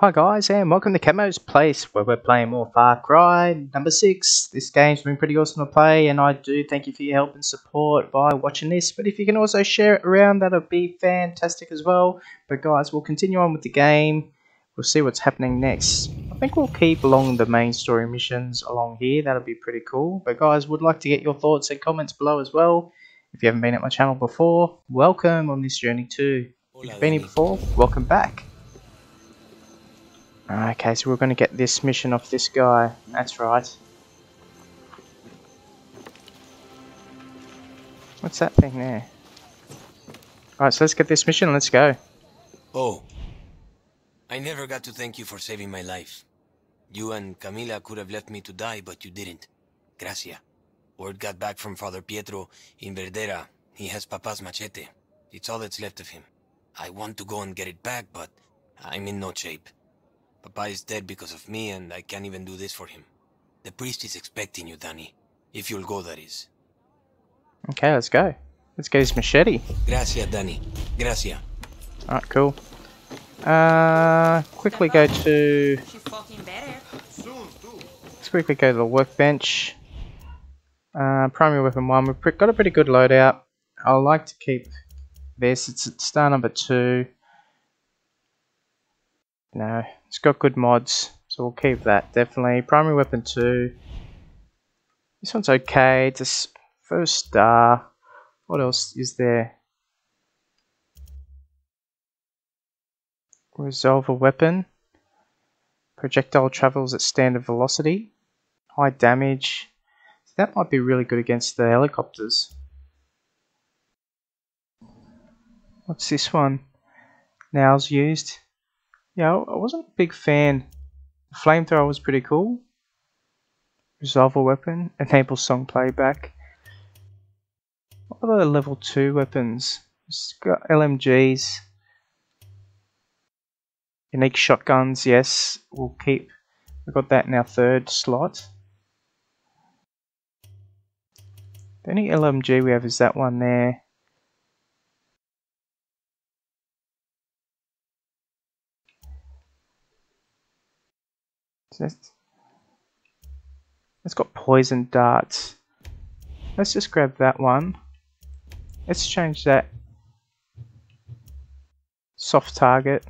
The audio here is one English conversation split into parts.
Hi guys and welcome to Camo's Place where we're playing more Far Cry number 6. This game's been pretty awesome to play and I do thank you for your help and support by watching this but if you can also share it around that would be fantastic as well. But guys we'll continue on with the game. We'll see what's happening next. I think we'll keep along the main story missions along here. That'll be pretty cool. But guys would like to get your thoughts and comments below as well. If you haven't been at my channel before, welcome on this journey too. If you've been here before, welcome back. Okay, so we're going to get this mission off this guy. That's right. What's that thing there? Alright, so let's get this mission. Let's go. Oh. I never got to thank you for saving my life. You and Camila could have left me to die, but you didn't. Gracia. Word got back from Father Pietro in Verdera. He has Papa's machete. It's all that's left of him. I want to go and get it back, but I'm in no shape. Papa is dead because of me, and I can't even do this for him. The priest is expecting you, Dani. If you'll go, that is. Okay, let's go. Let's get his machete. Gracias, Dani. Gracias. Alright, cool. Uh, quickly go to... Let's quickly go to the workbench. Uh, primary weapon 1. We've got a pretty good loadout. I like to keep this. It's at star number 2. No, it's got good mods, so we'll keep that definitely. Primary weapon 2. This one's okay. It's a first star. What else is there? Resolver weapon. Projectile travels at standard velocity. High damage. So That might be really good against the helicopters. What's this one? Now's used. Yeah, I wasn't a big fan. The flamethrower was pretty cool. Resolver weapon, enable song playback. What are the level 2 weapons? It's got LMGs. Unique shotguns, yes, we'll keep. We've got that in our third slot. The only LMG we have is that one there. It's got poison darts. Let's just grab that one. Let's change that. Soft target.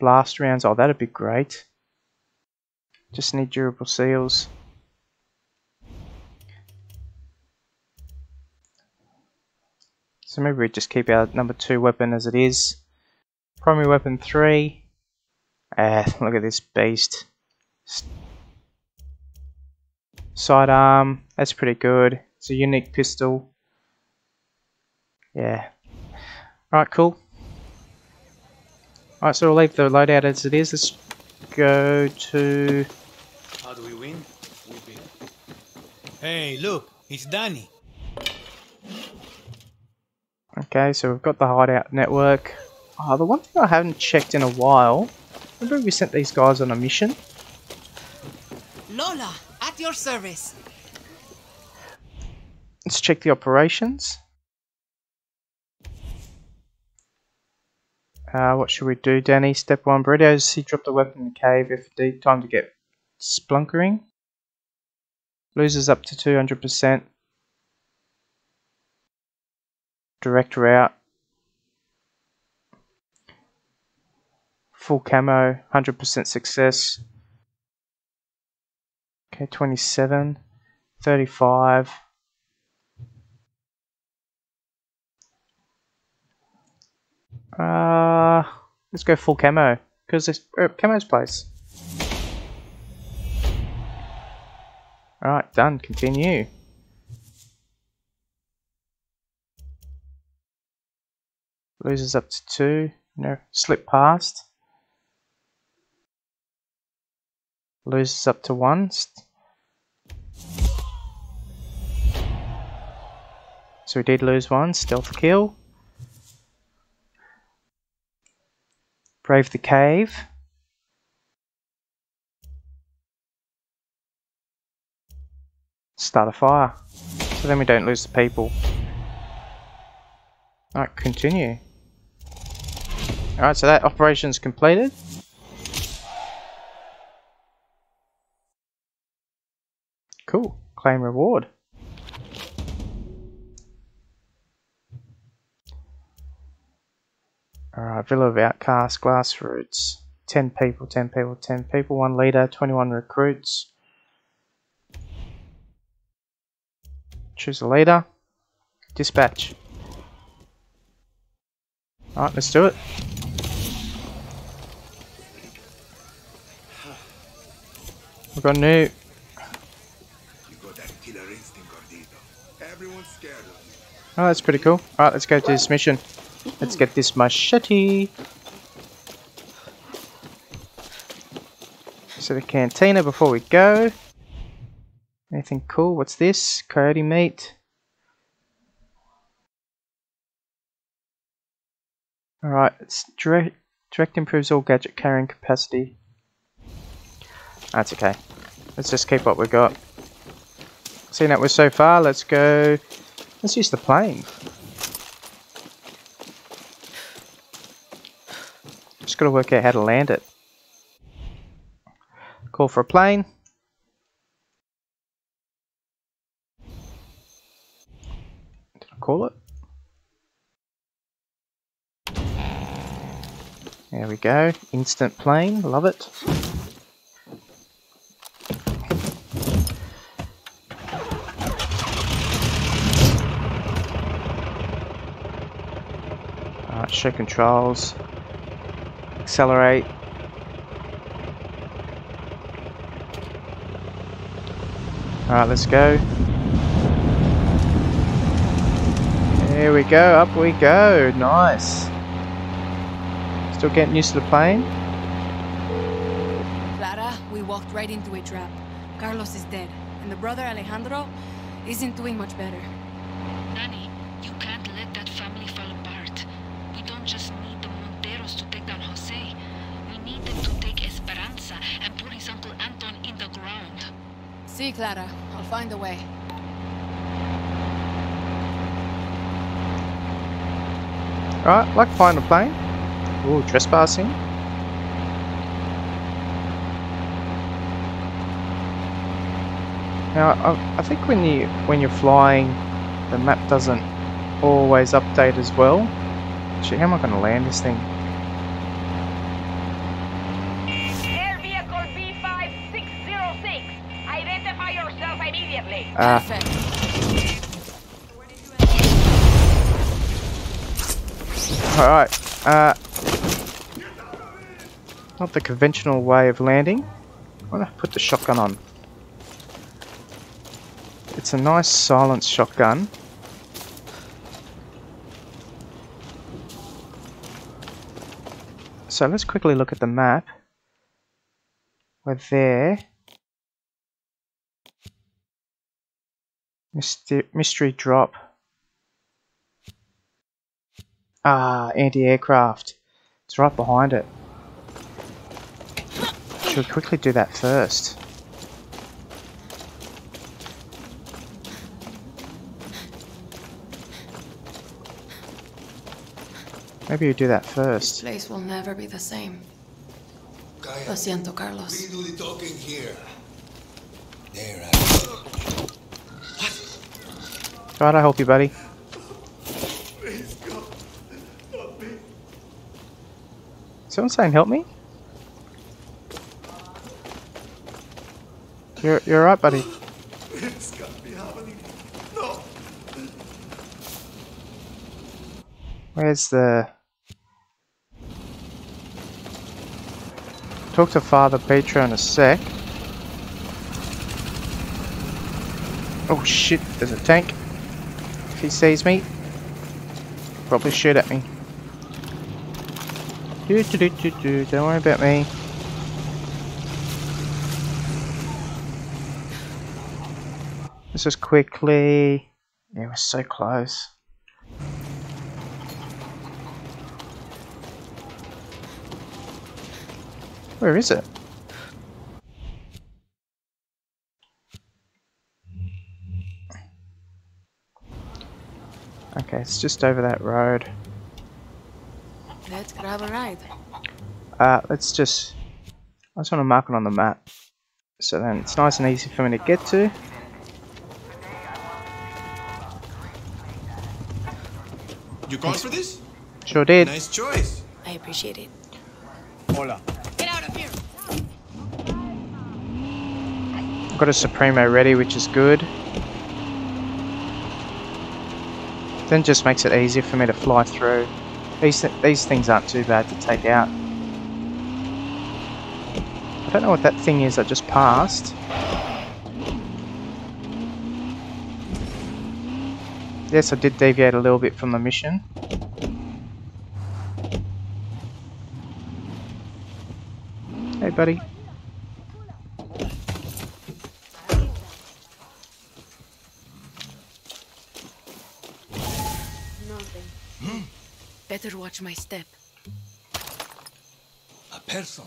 Blast rounds. Oh, that'd be great. Just need durable seals. So maybe we just keep our number 2 weapon as it is. Primary weapon 3. Ah, look at this beast. Sidearm, that's pretty good. It's a unique pistol. Yeah. Alright, cool. Alright, so we'll leave the loadout as it is. Let's go to... How do we win? We win. Hey, look, it's Dani. Okay, so we've got the hideout network. Oh, the one thing I haven't checked in a while, remember we sent these guys on a mission? Lola, at your service. Let's check the operations. Uh, what should we do, Dani? Step 1, Burritos, he dropped a weapon in the cave. FD, time to get splunkering. Loses up to 200%. Direct route. Full camo, 100% success. Okay, 27, 35. Uh, let's go full camo, because it's uh, camo's place. Alright, done. Continue. Loses up to two. No, slip past. Loses up to one. So we did lose one, stealth kill. Brave the cave. Start a fire. So then we don't lose the people. Alright, continue. Alright, so that operation's completed. Cool. Claim reward. Alright, Villa of Outcast, Grassroots. 10 people, 10 people, 10 people, 1 leader, 21 recruits. Choose a leader. Dispatch. Alright, let's do it. We've got a new. Oh, that's pretty cool. Alright, let's go to this mission. Let's get this machete. So the cantina before we go. Anything cool? What's this? Coyote meat. Alright, direct, direct improves all gadget carrying capacity. That's okay. Let's just keep what we got. Seeing that we're so far, let's go. Let's use the plane. Just gotta work out how to land it. Call for a plane. Did I call it? There we go. Instant plane. Love it. Show controls. Accelerate. Alright, let's go. here we go, up we go. Nice. Still getting used to the plane. Clara, we walked right into a trap. Carlos is dead, and the brother Alejandro isn't doing much better. See, Clara, I'll find a way. Alright, like find a plane. Ooh, trespassing. Now, I, I think when you when you're flying, the map doesn't always update as well. Actually, how am I going to land this thing? Ah, alright. Uh, not the conventional way of landing. I'm to put the shotgun on. It's a nice silent shotgun. So let's quickly look at the map. We're there. Mystery drop. Ah, anti-aircraft. It's right behind it. Should we quickly do that first? Maybe you do that first. This first. place will never be the same. Lo siento, Carlos. we do the talking here. There, Right, I'll help you, buddy. Please, God. Not me. Someone saying help me? You're, you're right, buddy. Be happening. No. Where's the... Talk to Father Petro in a sec. Oh shit, there's a tank. He sees me, probably shoot at me. Do, do, do, do, do. Don't worry about me. Let's just quickly... Yeah, we're so close. Where is it? Okay, it's just over that road. Let's grab a ride. Uh, let's just... I just want to mark it on the map. So then it's nice and easy for me to get to. You called for this? Sure did. Nice choice. I appreciate it. Hola. Get out of here. Got a Supremo ready, which is good. Then just makes it easier for me to fly through. These, th these things aren't too bad to take out. I don't know what that thing is I just passed. Yes, I did deviate a little bit from the mission. Hey, buddy. Better watch my step. A person.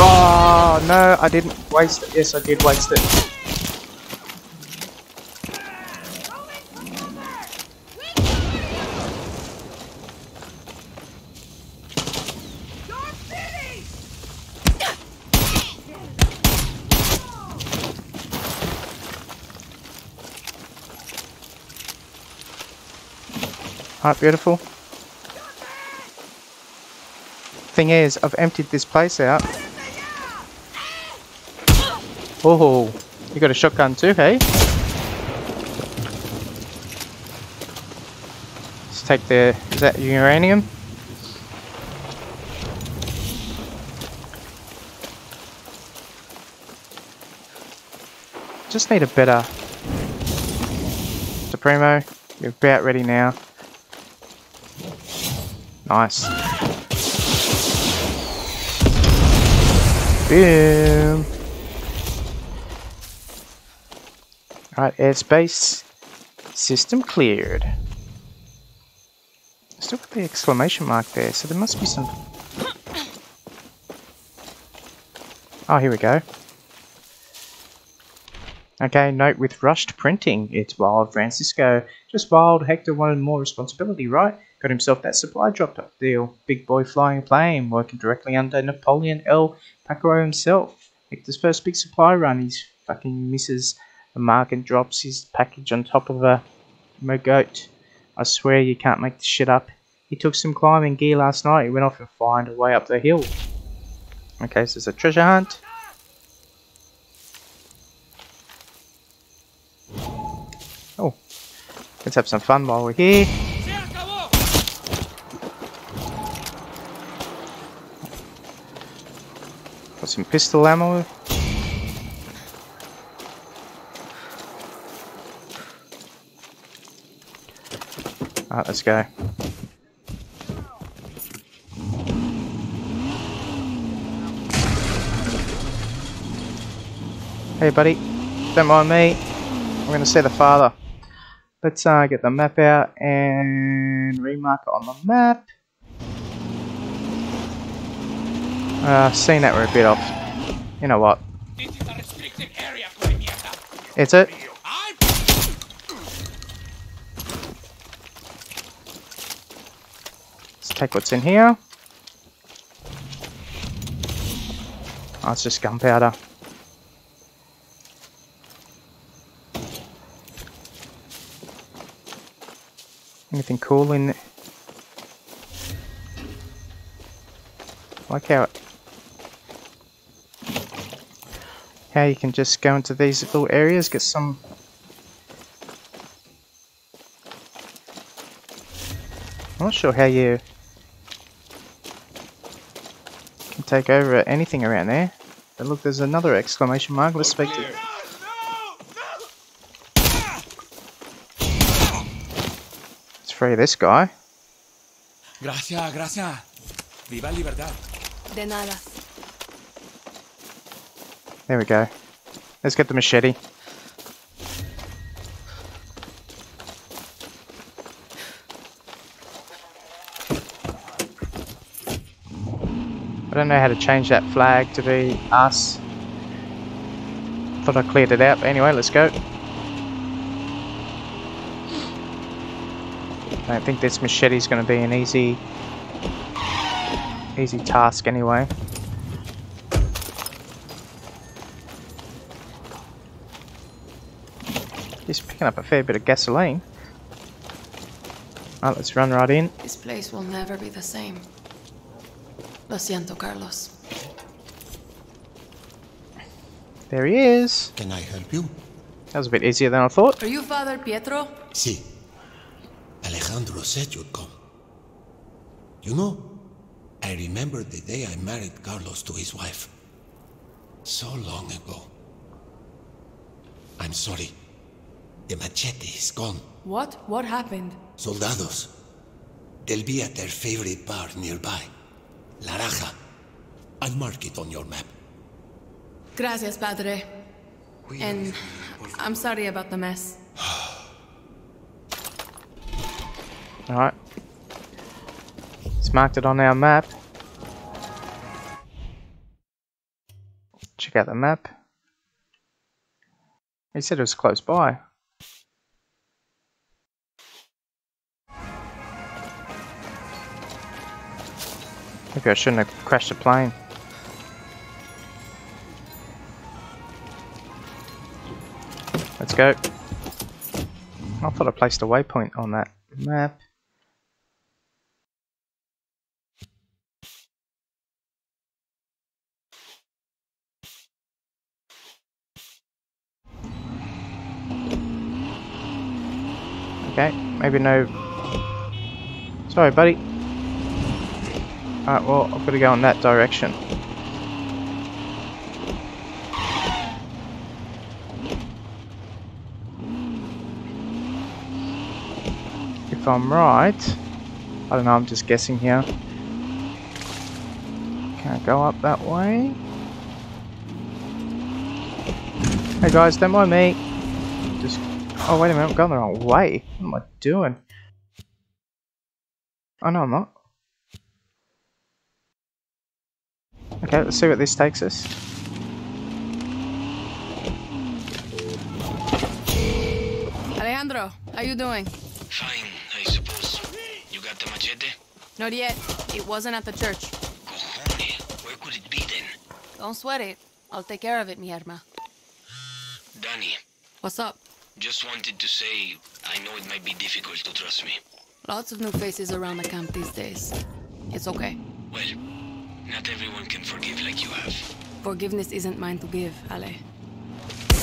Oh, no, I didn't waste it. Yes, I did waste it. Alright, beautiful. Thing is, I've emptied this place out. Oh, you got a shotgun too, hey? Let's take the. Is that uranium? Just need a better. Supremo, you're about ready now. Nice. Boom. Alright, airspace. System cleared. Still got the exclamation mark there, so there must be some... Oh, here we go. Okay, note with rushed printing. It's Wild Francisco. Just Wild, Hector wanted more responsibility, right? Got himself that supply drop up deal. Big boy flying plane, working directly under Napoleon L. Pacaro himself. Hector's first big supply run, he's fucking misses a mark and drops his package on top of a Mogote. I swear you can't make this shit up. He took some climbing gear last night. He went off and find a way up the hill. Okay, so it's a treasure hunt. Oh, let's have some fun while we're here. Got some pistol ammo. Alright, let's go. Hey buddy, don't mind me. I'm going to see the father. Let's uh, get the map out and remark it on the map. Uh, that we're a bit off. You know what? Is it? Let's take what's in here. Oh, it's just gunpowder. Anything cool in Like how it how you can just go into these little areas, get some I'm not sure how you can take over anything around there. But look, there's another exclamation mark. Let's speak to Let's free this guy. Gracias, gracias. Viva libertad. De nada. There we go. Let's get the machete. I don't know how to change that flag to be us. Thought I cleared it out, but anyway, let's go. I don't think this machete is going to be an easy easy task anyway. He's picking up a fair bit of gasoline. Alright, let's run right in. This place will never be the same. Lo siento, Carlos. There he is. Can I help you? That was a bit easier than I thought. Are you Father Pietro? Si. Alejandro said you'd come. You know, I remember the day I married Carlos to his wife. So long ago. I'm sorry. The machete is gone. What? What happened? Soldados. They'll be at their favorite bar nearby. La Raja. I'll mark it on your map. Gracias, Padre. And I'm sorry about the mess. Alright. It's marked it on our map. Check out the map. He said it was close by. Maybe I shouldn't have crashed the plane. Let's go. I thought I placed a waypoint on that map. Okay, maybe no. Sorry, buddy. Alright, well, I've got to go in that direction. If I'm right, I don't know, I'm just guessing here. Can I go up that way? Hey guys, don't mind me. Just Oh wait a minute, I'm going the wrong way. What am I doing? Oh no, I'm not. Okay, let's see what this takes us. Alejandro, how you doing? Fine, I suppose. You got the machete? Not yet. It wasn't at the church. Cojones, where could it be then? Don't sweat it. I'll take care of it, mi herma. Dani, What's up? just wanted to say, I know it might be difficult to trust me. Lots of new faces around the camp these days. It's okay. Well, not everyone can forgive like you have. Forgiveness isn't mine to give, Ale.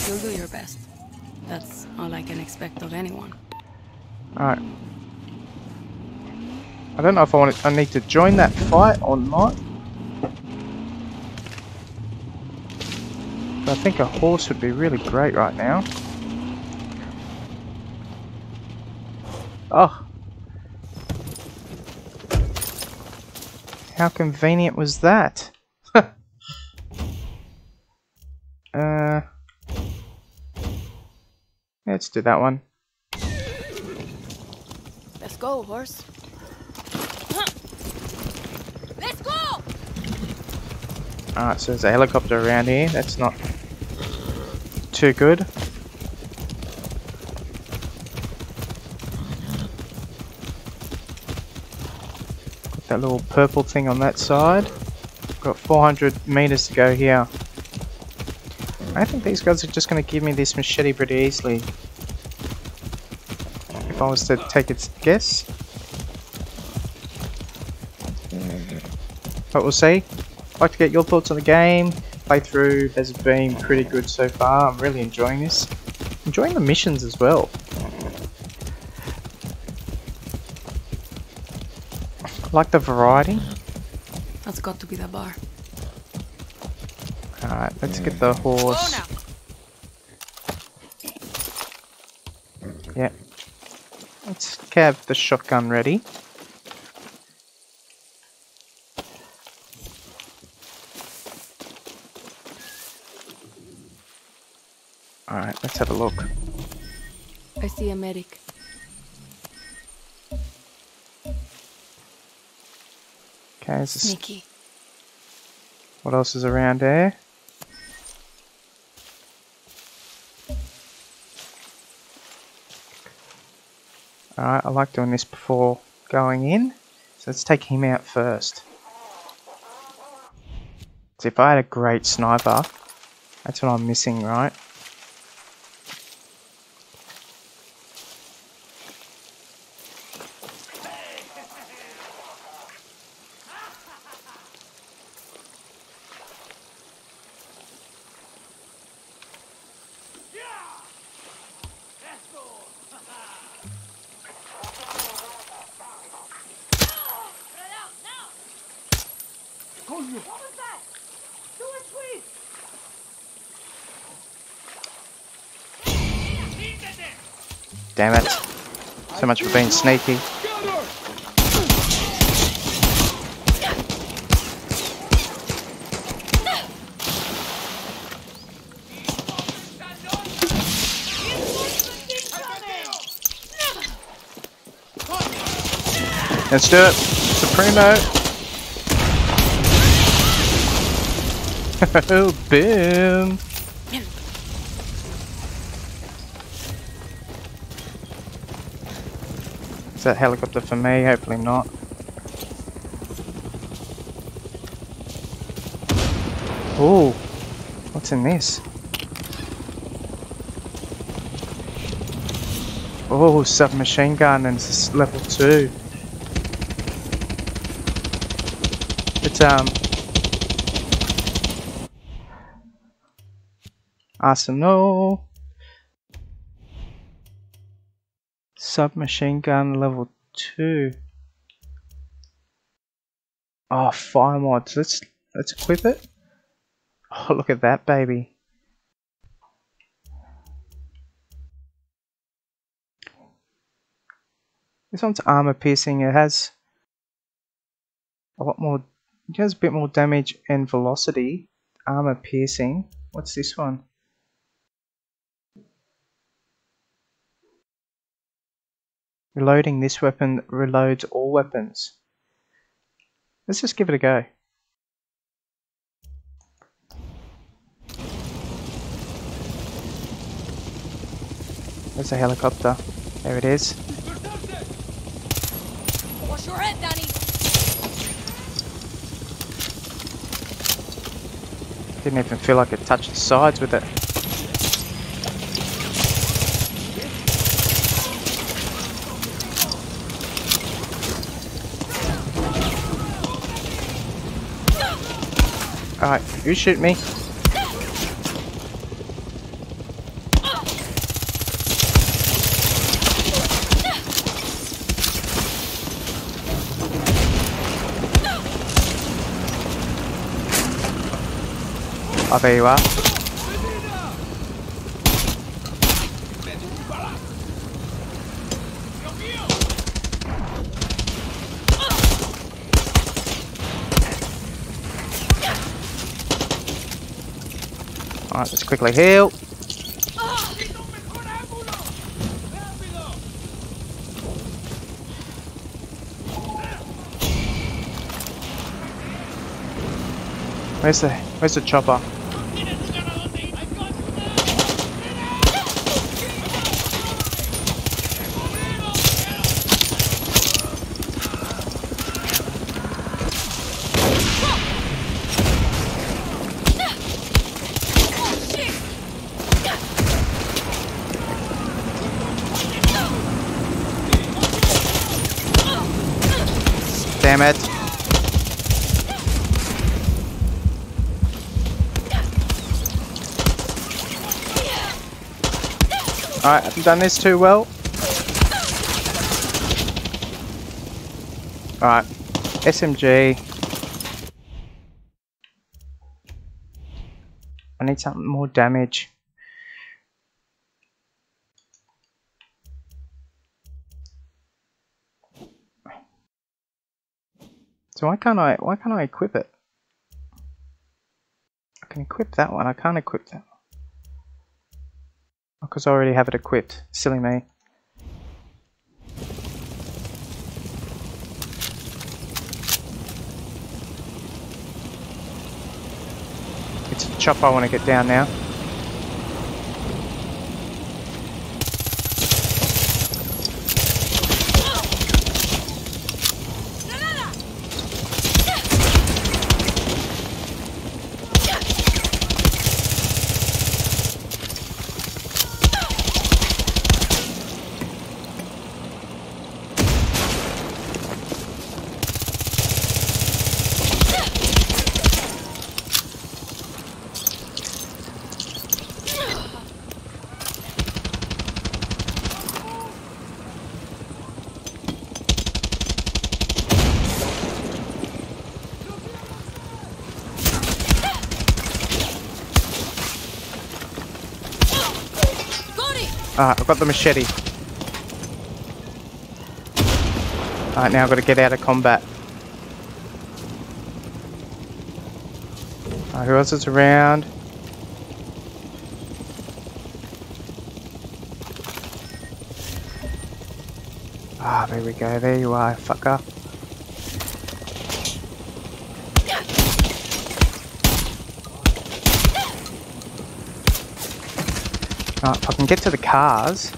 You'll do your best. That's all I can expect of anyone. Alright. I don't know if I want to, I need to join that fight or not. But I think a horse would be really great right now. Oh. How convenient was that? uh. Let's do that one. Let's go, horse. Let's go! Alright, so there's a helicopter around here. That's not too good. That little purple thing on that side. Got 400 meters to go here. I think these guys are just going to give me this machete pretty easily. If I was to take its guess. But we'll see. I'd like to get your thoughts on the game. Playthrough has been pretty good so far. I'm really enjoying this. Enjoying the missions as well. Like the variety. That's got to be the bar. Alright, let's get the horse. Oh, yeah. Let's have the shotgun ready. Alright, let's have a look. I see a medic. Sneaky. what else is around there? Alright, I like doing this before going in. So let's take him out first. if I had a great sniper, that's what I'm missing, right? Damn it. So much for being sneaky. Let's do it. Supremo. Oh, Boom. That helicopter for me? Hopefully not. Ooh. What's in this? Oh, submachine gun and it's level 2. It's um Arsenal Submachine gun level 2 Oh fire mods. Let's let's equip it. Oh look at that baby. This one's armor piercing. It has a lot more it has a bit more damage and velocity. Armor piercing. What's this one Reloading this weapon reloads all weapons. Let's just give it a go. There's a helicopter. There it is. Your head, Dani. Didn't even feel like it touched the sides with it. Alright, you shoot me. Oh, there you are. Quickly heal. Where's the where's the chopper? Alright, I haven't done this too well. Alright, SMG. I need something more damage. So why can't I why can't I equip it? I can equip that one, I can't equip that one. Because I already have it equipped. Silly me. It's a chop I want to get down now. Alright, I've got the machete. Alright, now I've got to get out of combat. Alright, who else is around? Ah, there we go. There you are, fucker. If I can get to the cars.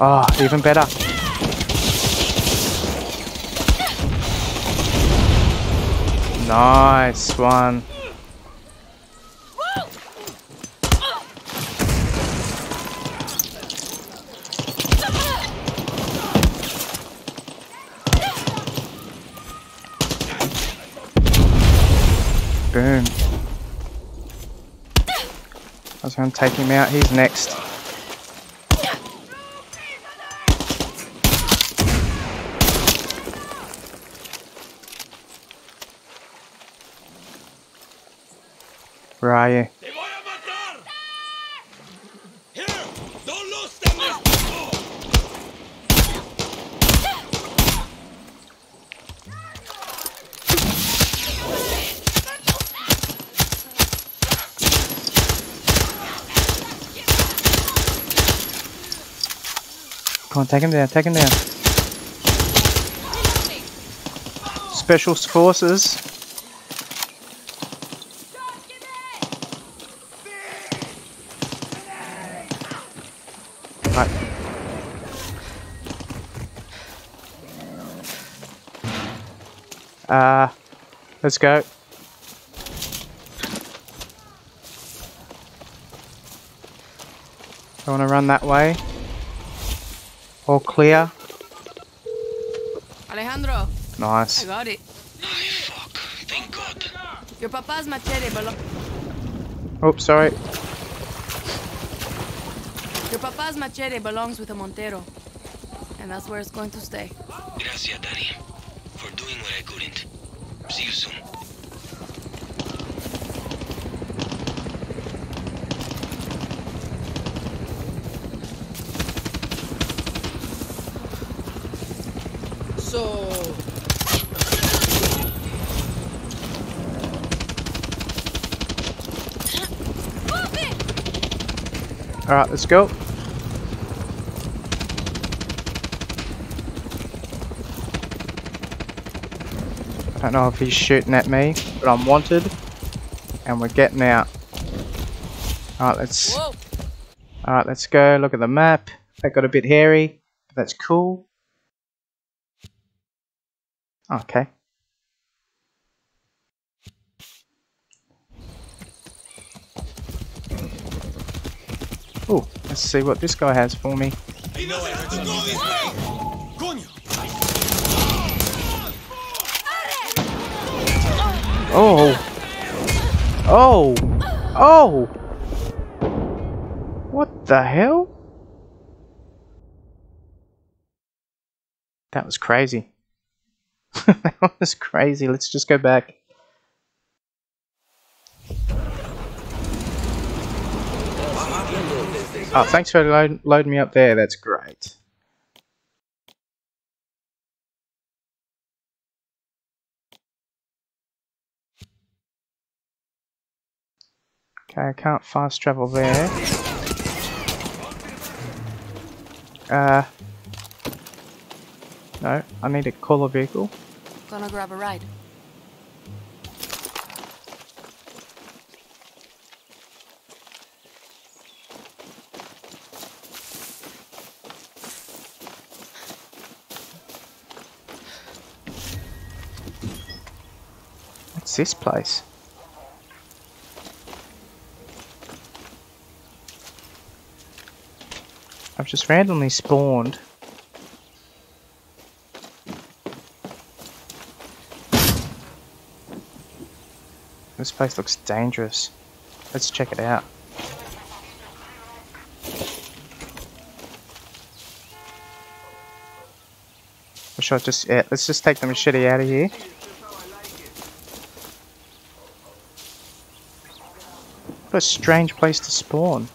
Oh, even better. Nice one. To take him out. He's next. Where are you? On, take him down, take him down. Special forces. Right. Uh, let's go. I want to run that way. All clear. Alejandro, Nice. I got it. fuck. Thank God. Your papa's machete belong. Oops, sorry. Your papa's machete belongs with a Montero, and that's where it's going to stay. Gracias, Daddy. For doing what I couldn't. See you soon. Alright, let's go. I don't know if he's shooting at me, but I'm wanted. And we're getting out. Alright, let's! Alright, let's go. Look at the map. That got a bit hairy, but that's cool. Okay. Oh, let's see what this guy has for me. Oh! Oh! Oh! What the hell? That was crazy. that was crazy. Let's just go back. Oh, thanks for load, loading me up there. That's great. Okay, I can't fast travel there. Uh. No, I need to call a vehicle. Gonna grab a ride. This place? I've just randomly spawned. This place looks dangerous. Let's check it out. Should I just, yeah, let's just take the machete out of here. A strange place to spawn.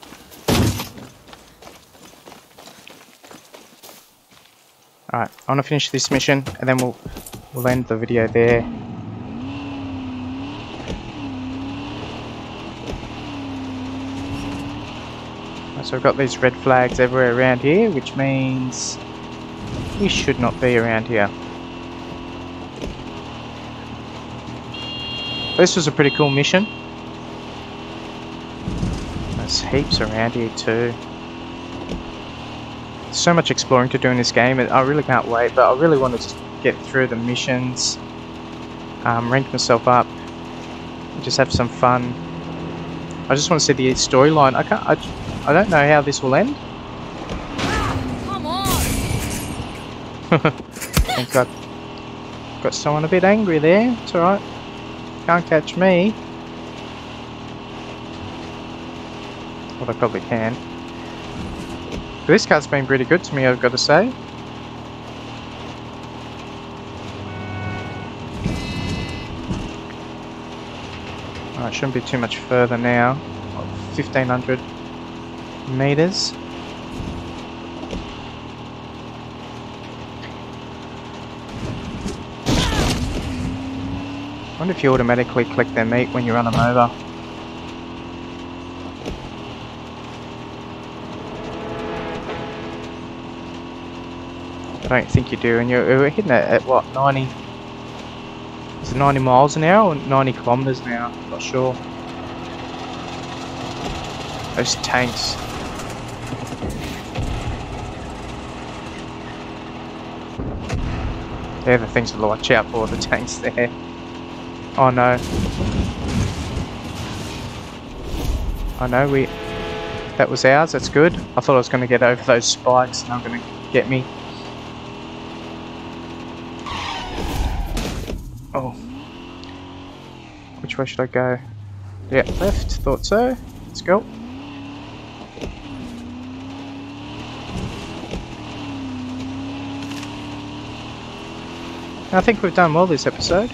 Alright, I want to finish this mission and then we'll we'll end the video there. So we've got these red flags everywhere around here, which means we should not be around here. This was a pretty cool mission. There's heaps around here too. So much exploring to do in this game, I really can't wait, but I really want to just get through the missions, um, rank myself up, just have some fun. I just want to see the storyline. I can't. I, I don't know how this will end. Come on! I got got someone a bit angry there. It's alright. Can't catch me. Well, I probably can. But this card's been pretty good to me, I've got to say. Alright, shouldn't be too much further now. 1500 meters. I wonder if you automatically click their meat when you run them over. I don't think you do, and you're, hitting it at what, 90? Is it 90 miles an hour or 90 kilometers an hour? Not sure. Those tanks. They're the things to watch out for, the tanks there. Oh no. Oh know we... That was ours, that's good. I thought I was going to get over those spikes and I'm going to get me. Which way should I go? Yeah, left, thought so. Let's go. I think we've done well this episode.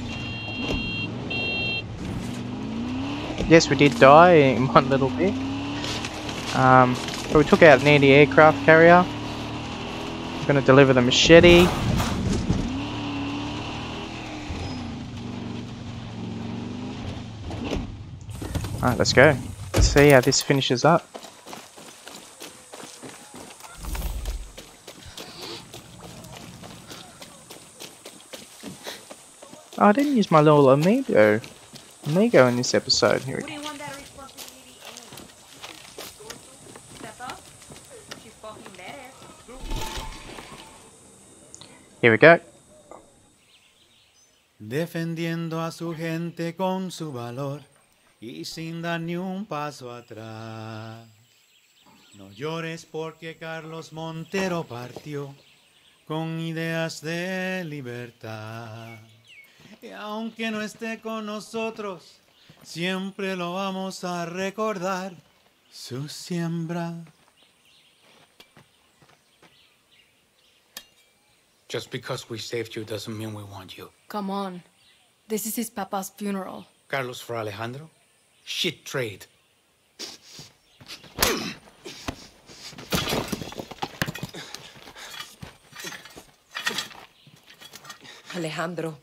Yes, we did die in one little bit. Um, but we took out an anti-aircraft carrier. I'm going to deliver the machete. Alright, let's go. Let's see how this finishes up. Oh, I didn't use my little amigo. Amigo in this episode. Here we go. Here we go. Defendiendo a su gente con su valor y sin dar ni un paso atrás. No llores porque Carlos Montero partió con ideas de libertad. Y aunque no esté con nosotros, siempre lo vamos a recordar. Su siembra. Just because we saved you doesn't mean we want you. Come on. This is his papa's funeral. Carlos for Alejandro? Shit trade. Alejandro.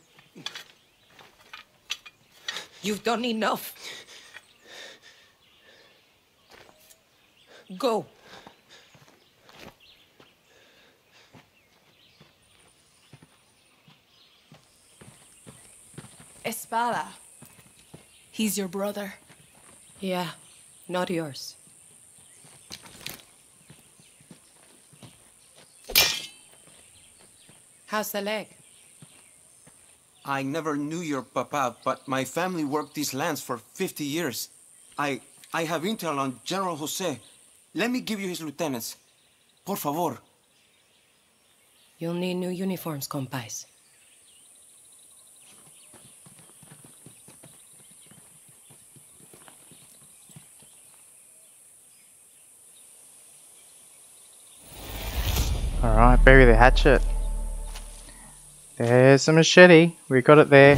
You've done enough. Go. Espada. He's your brother. Yeah, not yours. How's the leg? I never knew your papa, but my family worked these lands for 50 years. I I have intel on General Jose. Let me give you his lieutenants. Por favor. You'll need new uniforms, compais. bury the hatchet. There's a machete. We got it there.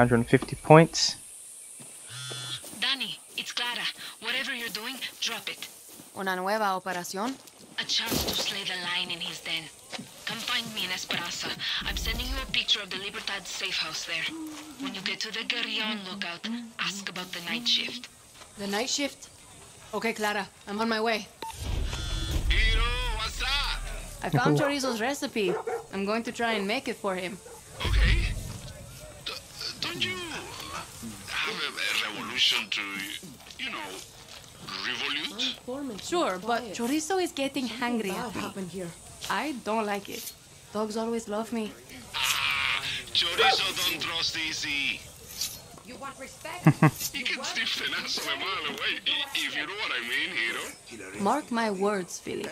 150 points. Dani, it's Clara. Whatever you're doing, drop it. Una nueva operación? A chance to slay the lion in his den. Come find me in Esperanza. I'm sending you a picture of the Libertad safe house there. When you get to the Guerrillon lookout, ask about the night shift. The night shift? Okay, Clara. I'm on my way. Hiro, what's up? I found Chorizo's recipe. I'm going to try and make it for him. Okay. D- don't you have a, a revolution to, you know, revolute? Sure, but Chorizo is getting hungry at me. here. I don't like it. Dogs always love me. Ah, chorizo don't trust easy. You want respect? He can stiff the ass a mile away, if you know what I mean, Hiro. Mark my words, Philip.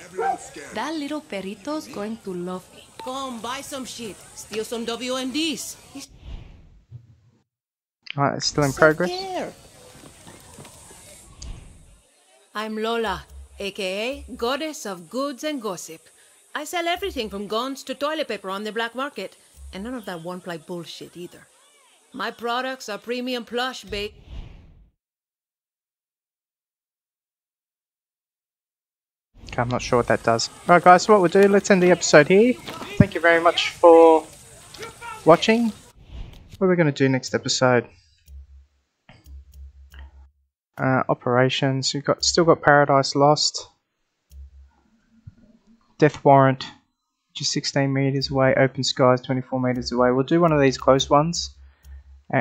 That little perito's going to love me. Come buy some shit. Steal some WMDs. Alright, it's still in progress. Care. I'm Lola, aka Goddess of Goods and Gossip. I sell everything from guns to toilet paper on the black market, and none of that one ply bullshit either. My products are premium plush, babe. Okay, I'm not sure what that does. Alright guys, so what we'll do, let's end the episode here. Thank you very much for watching. What are we going to do next episode? Uh, operations, we've got still got Paradise Lost. Death Warrant, just 16 meters away. Open Skies, 24 meters away. We'll do one of these close ones,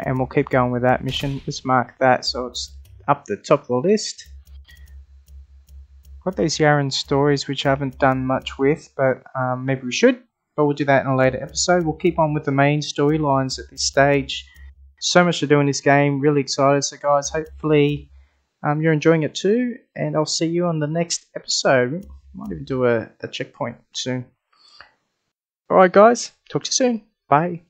and we'll keep going with that mission. Let's mark that so it's up the top of the list. Got these Yaran stories which I haven't done much with, but um, maybe we should. But we'll do that in a later episode. We'll keep on with the main storylines at this stage. So much to do in this game. Really excited. So, guys, hopefully um, you're enjoying it too. And I'll see you on the next episode. Might even do a, a checkpoint soon. Alright, guys. Talk to you soon. Bye.